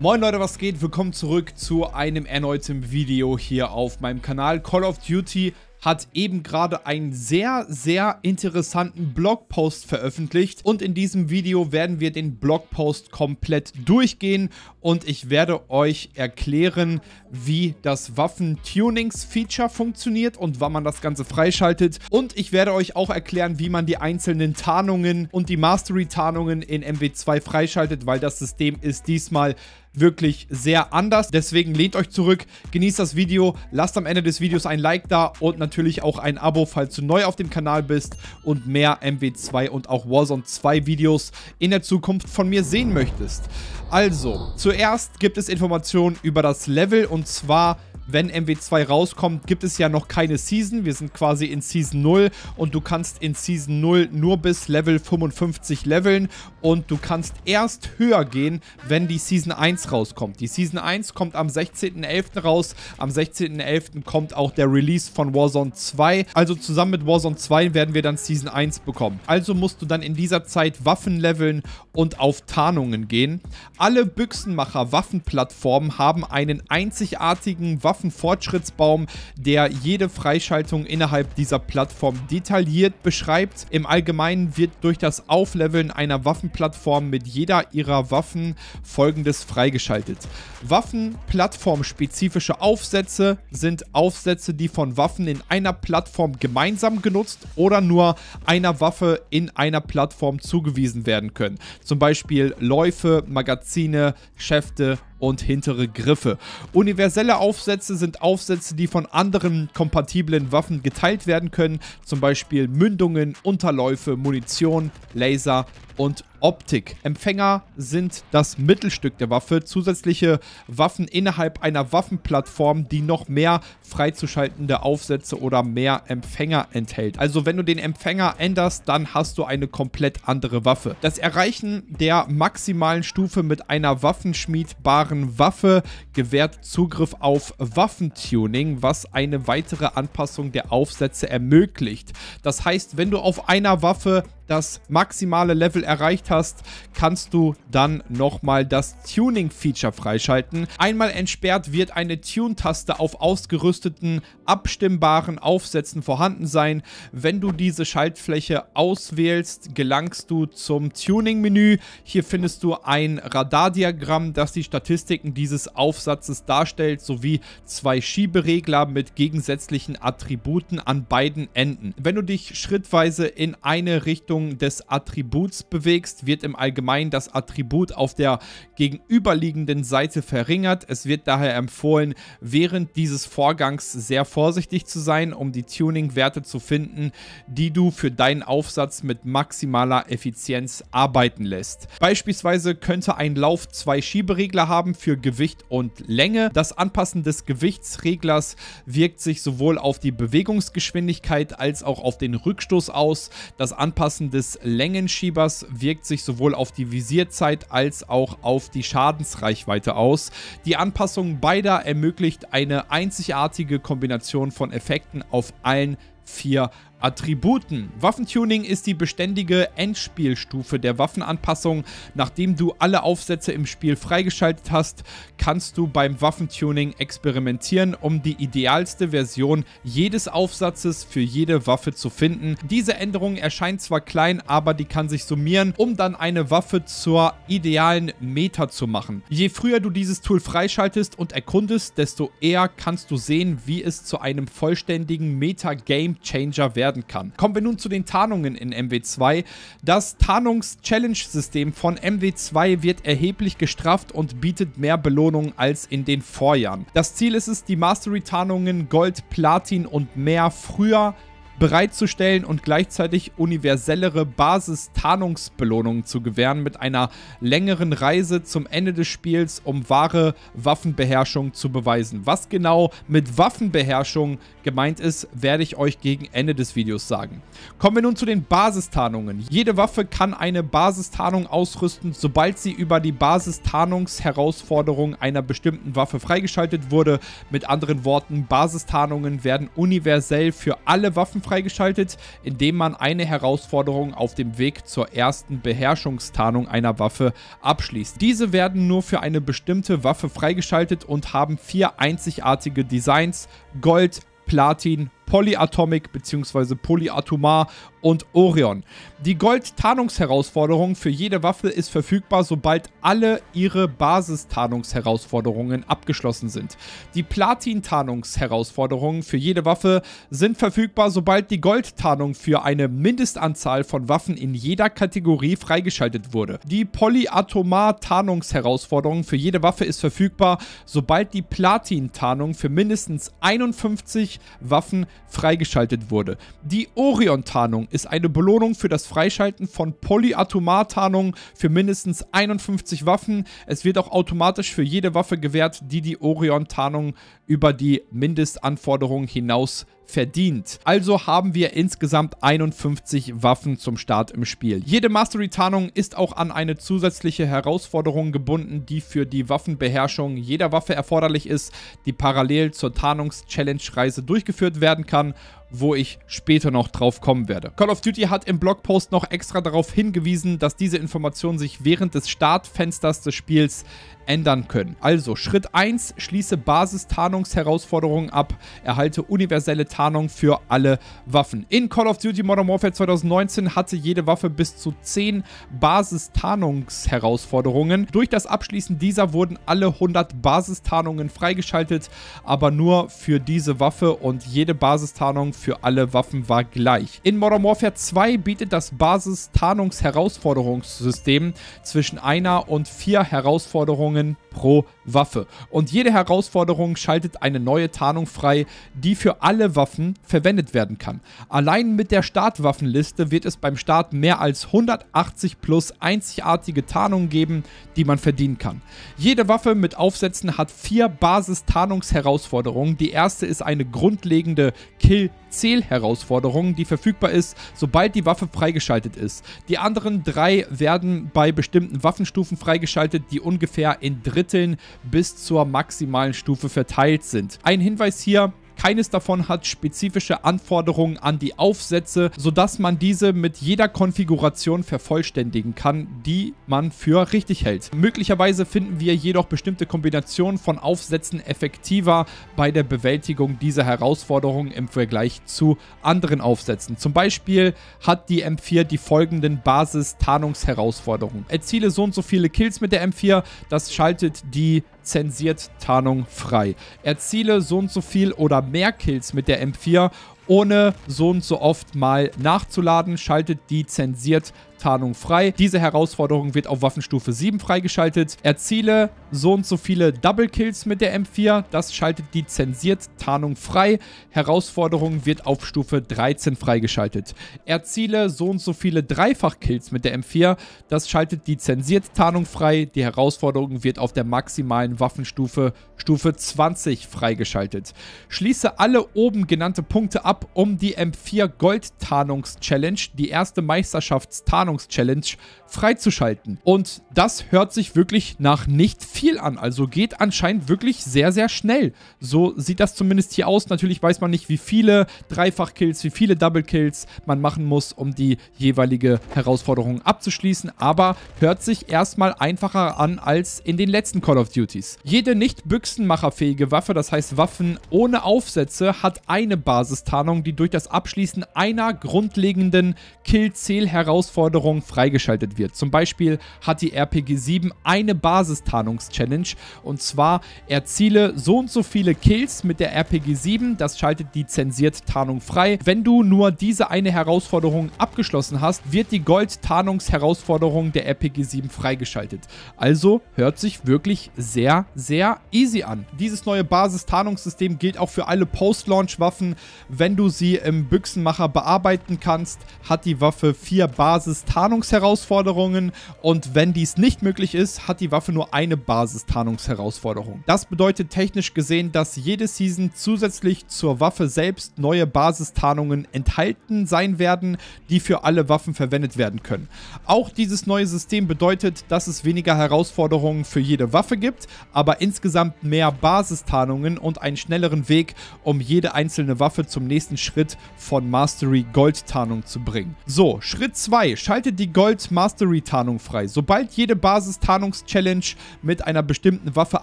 Moin Leute, was geht? Willkommen zurück zu einem erneuten Video hier auf meinem Kanal. Call of Duty hat eben gerade einen sehr, sehr interessanten Blogpost veröffentlicht und in diesem Video werden wir den Blogpost komplett durchgehen und ich werde euch erklären, wie das Waffen-Tunings-Feature funktioniert und wann man das Ganze freischaltet und ich werde euch auch erklären, wie man die einzelnen Tarnungen und die Mastery-Tarnungen in MW2 freischaltet, weil das System ist diesmal wirklich sehr anders. Deswegen lehnt euch zurück, genießt das Video, lasst am Ende des Videos ein Like da und natürlich auch ein Abo, falls du neu auf dem Kanal bist und mehr MW2 und auch Warzone 2 Videos in der Zukunft von mir sehen möchtest. Also, zuerst gibt es Informationen über das Level und zwar wenn MW2 rauskommt, gibt es ja noch keine Season. Wir sind quasi in Season 0 und du kannst in Season 0 nur bis Level 55 leveln und du kannst erst höher gehen, wenn die Season 1 rauskommt. Die Season 1 kommt am 16.11. raus. Am 16.11. kommt auch der Release von Warzone 2. Also zusammen mit Warzone 2 werden wir dann Season 1 bekommen. Also musst du dann in dieser Zeit Waffen leveln und auf Tarnungen gehen. Alle Büchsenmacher Waffenplattformen haben einen einzigartigen Waffen Waffenfortschrittsbaum, der jede Freischaltung innerhalb dieser Plattform detailliert beschreibt. Im Allgemeinen wird durch das Aufleveln einer Waffenplattform mit jeder ihrer Waffen folgendes freigeschaltet. Waffenplattformspezifische Aufsätze sind Aufsätze, die von Waffen in einer Plattform gemeinsam genutzt oder nur einer Waffe in einer Plattform zugewiesen werden können. Zum Beispiel Läufe, Magazine, Schäfte und hintere Griffe. Universelle Aufsätze sind Aufsätze, die von anderen kompatiblen Waffen geteilt werden können, zum Beispiel Mündungen, Unterläufe, Munition, Laser und Optik. Empfänger sind das Mittelstück der Waffe, zusätzliche Waffen innerhalb einer Waffenplattform, die noch mehr freizuschaltende Aufsätze oder mehr Empfänger enthält. Also wenn du den Empfänger änderst, dann hast du eine komplett andere Waffe. Das Erreichen der maximalen Stufe mit einer waffenschmiedbaren Waffe gewährt Zugriff auf Waffentuning, was eine weitere Anpassung der Aufsätze ermöglicht. Das heißt, wenn du auf einer Waffe das maximale Level erreicht hast, kannst du dann nochmal das Tuning-Feature freischalten. Einmal entsperrt wird eine Tune-Taste auf ausgerüsteten, abstimmbaren Aufsätzen vorhanden sein. Wenn du diese Schaltfläche auswählst, gelangst du zum Tuning-Menü. Hier findest du ein Radardiagramm, das die Statistiken dieses Aufsatzes darstellt, sowie zwei Schieberegler mit gegensätzlichen Attributen an beiden Enden. Wenn du dich schrittweise in eine Richtung Richtung des Attributs bewegst, wird im Allgemeinen das Attribut auf der gegenüberliegenden Seite verringert. Es wird daher empfohlen, während dieses Vorgangs sehr vorsichtig zu sein, um die Tuning-Werte zu finden, die du für deinen Aufsatz mit maximaler Effizienz arbeiten lässt. Beispielsweise könnte ein Lauf zwei Schieberegler haben für Gewicht und Länge. Das Anpassen des Gewichtsreglers wirkt sich sowohl auf die Bewegungsgeschwindigkeit als auch auf den Rückstoß aus. Das Anpassen des Längenschiebers wirkt sich sowohl auf die Visierzeit als auch auf die Schadensreichweite aus. Die Anpassung beider ermöglicht eine einzigartige Kombination von Effekten auf allen vier Attributen. Waffentuning ist die beständige Endspielstufe der Waffenanpassung. Nachdem du alle Aufsätze im Spiel freigeschaltet hast, kannst du beim Waffentuning experimentieren, um die idealste Version jedes Aufsatzes für jede Waffe zu finden. Diese Änderung erscheint zwar klein, aber die kann sich summieren, um dann eine Waffe zur idealen Meta zu machen. Je früher du dieses Tool freischaltest und erkundest, desto eher kannst du sehen, wie es zu einem vollständigen Meta-Game-Changer werden werden kann. Kommen wir nun zu den Tarnungen in MW2. Das Tarnungs-Challenge-System von MW2 wird erheblich gestrafft und bietet mehr Belohnungen als in den Vorjahren. Das Ziel ist es, die Mastery-Tarnungen Gold, Platin und mehr früher bereitzustellen und gleichzeitig universellere Basis-Tarnungsbelohnungen zu gewähren mit einer längeren Reise zum Ende des Spiels, um wahre Waffenbeherrschung zu beweisen. Was genau mit Waffenbeherrschung gemeint ist, werde ich euch gegen Ende des Videos sagen. Kommen wir nun zu den Basistarnungen. Jede Waffe kann eine Basistarnung ausrüsten, sobald sie über die Basistarnungsherausforderung einer bestimmten Waffe freigeschaltet wurde. Mit anderen Worten, Basistarnungen werden universell für alle Waffen freigeschaltet, indem man eine Herausforderung auf dem Weg zur ersten Beherrschungstarnung einer Waffe abschließt. Diese werden nur für eine bestimmte Waffe freigeschaltet und haben vier einzigartige Designs, Gold, Platin, Polyatomic bzw. Polyatomar und Orion. Die Gold-Tarnungsherausforderung für jede Waffe ist verfügbar, sobald alle ihre Basistarnungsherausforderungen abgeschlossen sind. Die Platin-Tarnungsherausforderungen für jede Waffe sind verfügbar, sobald die Gold-Tarnung für eine Mindestanzahl von Waffen in jeder Kategorie freigeschaltet wurde. Die Polyatomar-Tarnungsherausforderung für jede Waffe ist verfügbar, sobald die Platin-Tarnung für mindestens 51 Waffen freigeschaltet wurde. Die Orion-Tarnung ist eine Belohnung für das Freischalten von Polyatomar-Tarnungen für mindestens 51 Waffen. Es wird auch automatisch für jede Waffe gewährt, die die Orion-Tarnung über die Mindestanforderungen hinaus verdient. Also haben wir insgesamt 51 Waffen zum Start im Spiel. Jede Mastery-Tarnung ist auch an eine zusätzliche Herausforderung gebunden, die für die Waffenbeherrschung jeder Waffe erforderlich ist, die parallel zur Tarnungs-Challenge-Reise durchgeführt werden kann wo ich später noch drauf kommen werde. Call of Duty hat im Blogpost noch extra darauf hingewiesen, dass diese Informationen sich während des Startfensters des Spiels ändern können. Also Schritt 1, schließe Basistarnungsherausforderungen ab, erhalte universelle Tarnung für alle Waffen. In Call of Duty Modern Warfare 2019 hatte jede Waffe bis zu 10 Basistarnungsherausforderungen. Durch das Abschließen dieser wurden alle 100 Basistarnungen freigeschaltet, aber nur für diese Waffe und jede Basistarnung für alle Waffen war gleich. In Modern Warfare 2 bietet das Basistarnungsherausforderungssystem zwischen einer und vier Herausforderungen Tarnungen pro Waffe. Und jede Herausforderung schaltet eine neue Tarnung frei, die für alle Waffen verwendet werden kann. Allein mit der Startwaffenliste wird es beim Start mehr als 180 plus einzigartige Tarnungen geben, die man verdienen kann. Jede Waffe mit Aufsätzen hat vier Basis-Tarnungsherausforderungen. Die erste ist eine grundlegende Kill- Zählherausforderung, die verfügbar ist, sobald die Waffe freigeschaltet ist. Die anderen drei werden bei bestimmten Waffenstufen freigeschaltet, die ungefähr in Dritteln bis zur maximalen Stufe verteilt sind. Ein Hinweis hier, keines davon hat spezifische Anforderungen an die Aufsätze, sodass man diese mit jeder Konfiguration vervollständigen kann, die man für richtig hält. Möglicherweise finden wir jedoch bestimmte Kombinationen von Aufsätzen effektiver bei der Bewältigung dieser Herausforderungen im Vergleich zu anderen Aufsätzen. Zum Beispiel hat die M4 die folgenden Basis-Tarnungsherausforderungen. Erziele so und so viele Kills mit der M4, das schaltet die zensiert Tarnung frei. Erziele so und so viel oder mehr Kills mit der M4 ohne so und so oft mal nachzuladen, schaltet die zensiert Tarnung frei. Diese Herausforderung wird auf Waffenstufe 7 freigeschaltet. Erziele so und so viele Double Kills mit der M4. Das schaltet die zensiert Tarnung frei. Herausforderung wird auf Stufe 13 freigeschaltet. Erziele so und so viele Dreifach-Kills mit der M4. Das schaltet die zensiert Tarnung frei. Die Herausforderung wird auf der maximalen Waffenstufe Stufe 20 freigeschaltet. Schließe alle oben genannte Punkte ab, um die M4 Gold Tarnungs Challenge, die erste Meisterschaftstarnung Planungschallenge freizuschalten. Und das hört sich wirklich nach nicht viel an. Also geht anscheinend wirklich sehr, sehr schnell. So sieht das zumindest hier aus. Natürlich weiß man nicht, wie viele Dreifach-Kills, wie viele Double-Kills man machen muss, um die jeweilige Herausforderung abzuschließen. Aber hört sich erstmal einfacher an als in den letzten Call of Duties. Jede nicht büchsenmacherfähige Waffe, das heißt Waffen ohne Aufsätze, hat eine Basistarnung, die durch das Abschließen einer grundlegenden Kill-Zähl-Herausforderung freigeschaltet wird. Zum Beispiel hat die RPG 7 eine Basistarnungs-Challenge und zwar erziele so und so viele Kills mit der RPG 7, das schaltet die zensiert Tarnung frei. Wenn du nur diese eine Herausforderung abgeschlossen hast, wird die Gold-Tarnungs-Herausforderung der RPG 7 freigeschaltet. Also hört sich wirklich sehr, sehr easy an. Dieses neue Basis-Tarnungssystem gilt auch für alle Post-Launch-Waffen. Wenn du sie im Büchsenmacher bearbeiten kannst, hat die Waffe vier basis Basis-Tarnungsherausforderungen und wenn dies nicht möglich ist, hat die Waffe nur eine Basis-Tarnungsherausforderung. Das bedeutet technisch gesehen, dass jede Season zusätzlich zur Waffe selbst neue Basistarnungen enthalten sein werden, die für alle Waffen verwendet werden können. Auch dieses neue System bedeutet, dass es weniger Herausforderungen für jede Waffe gibt, aber insgesamt mehr Basistarnungen und einen schnelleren Weg, um jede einzelne Waffe zum nächsten Schritt von Mastery Gold Tarnung zu bringen. So, Schritt 2. Schaltet die Gold Mastery Tarnung frei. Sobald jede Basis-Tarnungs-Challenge mit einer bestimmten Waffe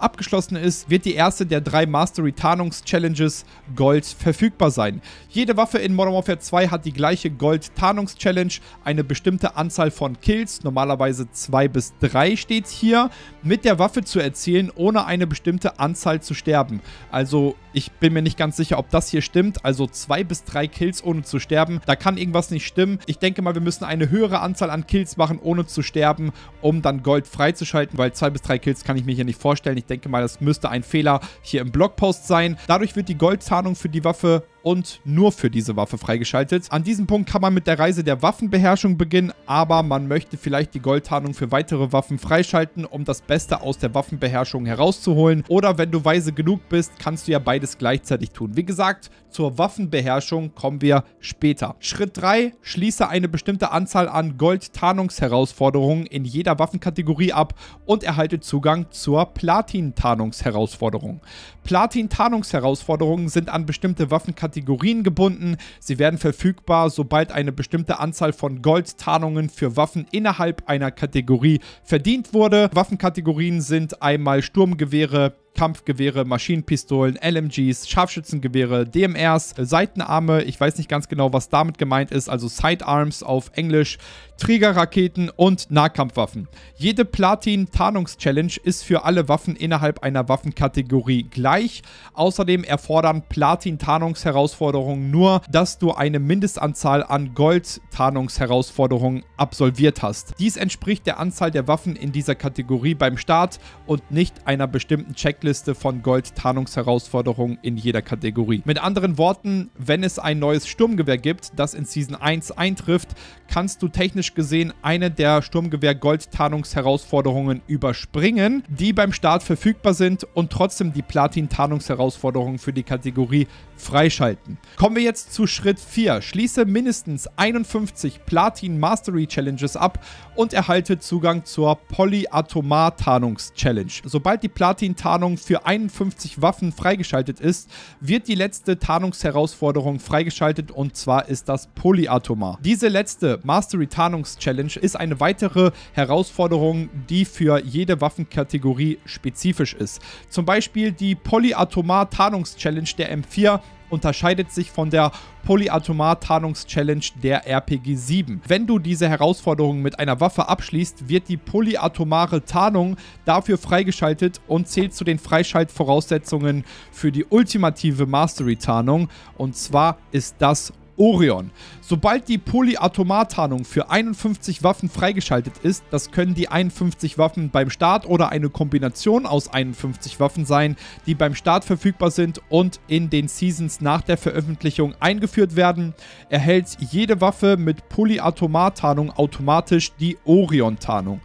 abgeschlossen ist, wird die erste der drei Mastery Tarnungs-Challenges Gold verfügbar sein. Jede Waffe in Modern Warfare 2 hat die gleiche Gold Tarnungs-Challenge, eine bestimmte Anzahl von Kills, normalerweise 2 bis 3 steht hier, mit der Waffe zu erzielen, ohne eine bestimmte Anzahl zu sterben. Also ich bin mir nicht ganz sicher, ob das hier stimmt. Also 2 bis 3 Kills ohne zu sterben. Da kann irgendwas nicht stimmen. Ich denke mal, wir müssen eine höhere Anzahl an Kills machen, ohne zu sterben, um dann Gold freizuschalten, weil 2 bis 3 Kills kann ich mir hier nicht vorstellen. Ich denke mal, das müsste ein Fehler hier im Blogpost sein. Dadurch wird die Goldtarnung für die Waffe und nur für diese Waffe freigeschaltet. An diesem Punkt kann man mit der Reise der Waffenbeherrschung beginnen, aber man möchte vielleicht die Goldtarnung für weitere Waffen freischalten, um das Beste aus der Waffenbeherrschung herauszuholen. Oder wenn du weise genug bist, kannst du ja beides gleichzeitig tun. Wie gesagt, zur Waffenbeherrschung kommen wir später. Schritt 3. Schließe eine bestimmte Anzahl an Gold-Tarnungsherausforderungen in jeder Waffenkategorie ab und erhalte Zugang zur Platin-Tarnungsherausforderung. Platin-Tarnungsherausforderungen sind an bestimmte Waffenkategorien gebunden. Sie werden verfügbar, sobald eine bestimmte Anzahl von Gold-Tarnungen für Waffen innerhalb einer Kategorie verdient wurde. Waffenkategorien sind einmal Sturmgewehre, Kampfgewehre, Maschinenpistolen, LMGs, Scharfschützengewehre, DMRs, Seitenarme, ich weiß nicht ganz genau, was damit gemeint ist, also Sidearms auf Englisch, Trägerraketen und Nahkampfwaffen. Jede Platin-Tarnungs-Challenge ist für alle Waffen innerhalb einer Waffenkategorie gleich. Außerdem erfordern Platin-Tarnungsherausforderungen nur, dass du eine Mindestanzahl an Gold-Tarnungsherausforderungen absolviert hast. Dies entspricht der Anzahl der Waffen in dieser Kategorie beim Start und nicht einer bestimmten Checkliste von Gold-Tarnungsherausforderungen in jeder Kategorie. Mit anderen Worten, wenn es ein neues Sturmgewehr gibt, das in Season 1 eintrifft, kannst du technisch gesehen eine der Sturmgewehr-Gold-Tarnungsherausforderungen überspringen, die beim Start verfügbar sind und trotzdem die Platin-Tarnungsherausforderungen für die Kategorie freischalten. Kommen wir jetzt zu Schritt 4. Schließe mindestens 51 Platin Mastery Challenges ab und erhalte Zugang zur Polyatomar Tarnungs Challenge. Sobald die Platin Tarnung für 51 Waffen freigeschaltet ist, wird die letzte Tarnungsherausforderung freigeschaltet und zwar ist das Polyatomar. Diese letzte Mastery Tarnungs Challenge ist eine weitere Herausforderung, die für jede Waffenkategorie spezifisch ist. Zum Beispiel die Polyatomar Tarnungs Challenge der M4 unterscheidet sich von der Polyatomar-Tarnungs-Challenge der RPG 7. Wenn du diese Herausforderung mit einer Waffe abschließt, wird die polyatomare Tarnung dafür freigeschaltet und zählt zu den Freischaltvoraussetzungen für die ultimative Mastery-Tarnung. Und zwar ist das Orion. Sobald die Polyatomartarnung für 51 Waffen freigeschaltet ist, das können die 51 Waffen beim Start oder eine Kombination aus 51 Waffen sein, die beim Start verfügbar sind und in den Seasons nach der Veröffentlichung eingeführt werden, erhält jede Waffe mit Polyatomartarnung automatisch die Orion-Tarnung.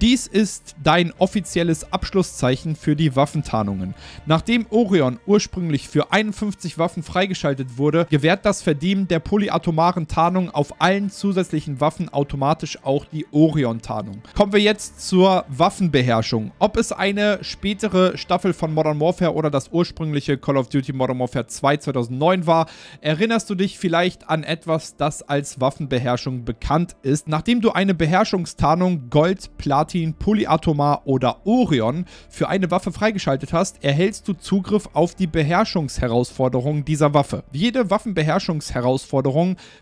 Dies ist dein offizielles Abschlusszeichen für die Waffentarnungen. Nachdem Orion ursprünglich für 51 Waffen freigeschaltet wurde, gewährt das Verdienen der polyatomaren Tarnung auf allen zusätzlichen Waffen automatisch auch die Orion-Tarnung. Kommen wir jetzt zur Waffenbeherrschung. Ob es eine spätere Staffel von Modern Warfare oder das ursprüngliche Call of Duty Modern Warfare 2 2009 war, erinnerst du dich vielleicht an etwas, das als Waffenbeherrschung bekannt ist. Nachdem du eine Beherrschungstarnung Gold, Platin Polyatomar oder Orion für eine Waffe freigeschaltet hast, erhältst du Zugriff auf die Beherrschungsherausforderung dieser Waffe. Jede Waffenbeherrschungsherausforderung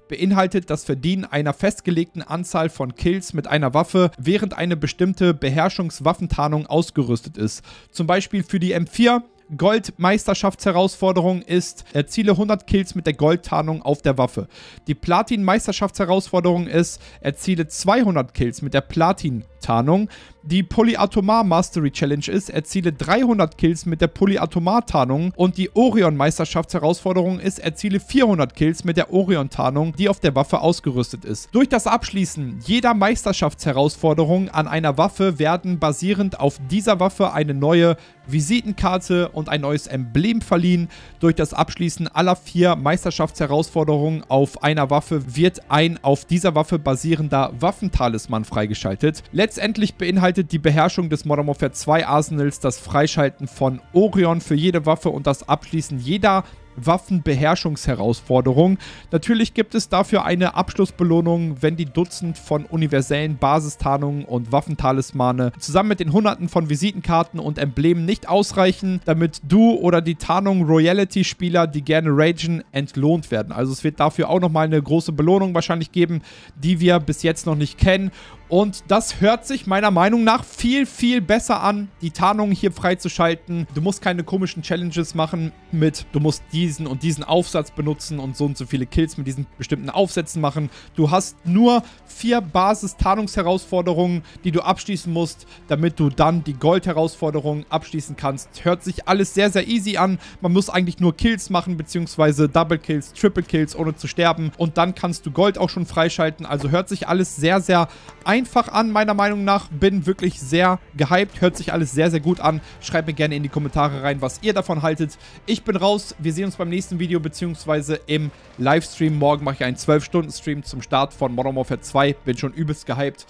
beinhaltet das Verdienen einer festgelegten Anzahl von Kills mit einer Waffe, während eine bestimmte Beherrschungswaffentarnung ausgerüstet ist. Zum Beispiel für die M4 Gold-Meisterschaftsherausforderung ist, erziele 100 Kills mit der Goldtarnung auf der Waffe. Die Platin-Meisterschaftsherausforderung ist, erziele 200 Kills mit der Platin-Tarnung. Die Polyatomar Mastery Challenge ist, erziele 300 Kills mit der Polyatomar-Tarnung und die Orion-Meisterschaftsherausforderung ist, erziele 400 Kills mit der Orion-Tarnung, die auf der Waffe ausgerüstet ist. Durch das Abschließen jeder Meisterschaftsherausforderung an einer Waffe werden basierend auf dieser Waffe eine neue Visitenkarte und ein neues Emblem verliehen. Durch das Abschließen aller vier Meisterschaftsherausforderungen auf einer Waffe wird ein auf dieser Waffe basierender Waffentalisman freigeschaltet. Letztendlich beinhaltet die Beherrschung des Modern Warfare 2 Arsenals das Freischalten von Orion für jede Waffe und das Abschließen jeder Waffenbeherrschungsherausforderung. Natürlich gibt es dafür eine Abschlussbelohnung, wenn die Dutzend von universellen Basistarnungen und Waffentalismane zusammen mit den Hunderten von Visitenkarten und Emblemen nicht ausreichen, damit du oder die Tarnung Royalty-Spieler, die gerne ragen, entlohnt werden. Also es wird dafür auch nochmal eine große Belohnung wahrscheinlich geben, die wir bis jetzt noch nicht kennen. Und das hört sich meiner Meinung nach viel, viel besser an, die Tarnung hier freizuschalten. Du musst keine komischen Challenges machen mit, du musst diesen und diesen Aufsatz benutzen und so und so viele Kills mit diesen bestimmten Aufsätzen machen. Du hast nur vier Basis-Tarnungsherausforderungen, die du abschließen musst, damit du dann die Gold-Herausforderungen abschließen kannst. Hört sich alles sehr, sehr easy an. Man muss eigentlich nur Kills machen, beziehungsweise Double Kills, Triple Kills, ohne zu sterben. Und dann kannst du Gold auch schon freischalten. Also hört sich alles sehr, sehr einfach einfach an, meiner Meinung nach. Bin wirklich sehr gehypt. Hört sich alles sehr, sehr gut an. Schreibt mir gerne in die Kommentare rein, was ihr davon haltet. Ich bin raus. Wir sehen uns beim nächsten Video, beziehungsweise im Livestream. Morgen mache ich einen 12-Stunden-Stream zum Start von Modern Warfare 2. Bin schon übelst gehypt.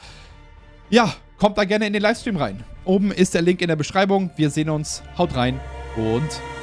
Ja, kommt da gerne in den Livestream rein. Oben ist der Link in der Beschreibung. Wir sehen uns. Haut rein und